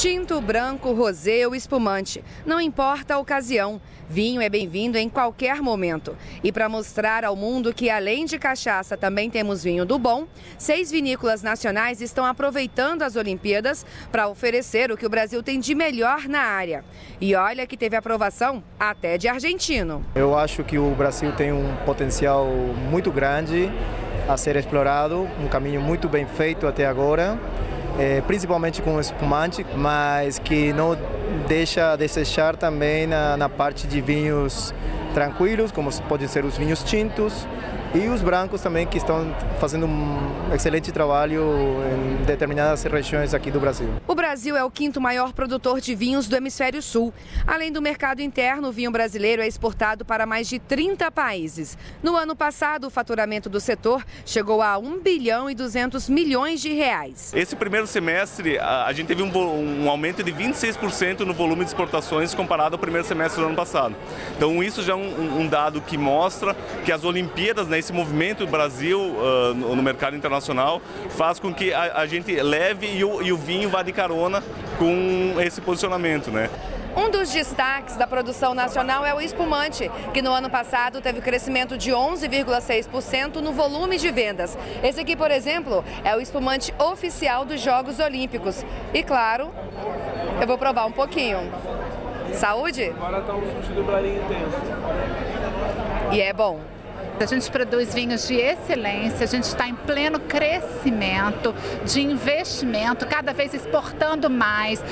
Tinto, branco, rosé ou espumante, não importa a ocasião, vinho é bem-vindo em qualquer momento. E para mostrar ao mundo que além de cachaça também temos vinho do bom, seis vinícolas nacionais estão aproveitando as Olimpíadas para oferecer o que o Brasil tem de melhor na área. E olha que teve aprovação até de argentino. Eu acho que o Brasil tem um potencial muito grande a ser explorado, um caminho muito bem feito até agora é, principalmente com espumante, mas que não deixa desechar também na, na parte de vinhos tranquilos, como podem ser os vinhos tintos, e os brancos também que estão fazendo um excelente trabalho em determinadas regiões aqui do Brasil. Brasil é o quinto maior produtor de vinhos do hemisfério sul. Além do mercado interno, o vinho brasileiro é exportado para mais de 30 países. No ano passado, o faturamento do setor chegou a 1 bilhão e 200 milhões de reais. Esse primeiro semestre, a gente teve um, um aumento de 26% no volume de exportações comparado ao primeiro semestre do ano passado. Então isso já é um, um dado que mostra que as Olimpíadas, né, esse movimento do Brasil uh, no mercado internacional faz com que a, a gente leve e o, e o vinho vá de carona com esse posicionamento, né? Um dos destaques da produção nacional é o espumante, que no ano passado teve crescimento de 11,6% no volume de vendas. Esse aqui, por exemplo, é o espumante oficial dos Jogos Olímpicos. E claro, eu vou provar um pouquinho. Saúde? Agora tá um intenso. E é bom. A gente produz vinhos de excelência, a gente está em pleno crescimento de investimento, cada vez exportando mais.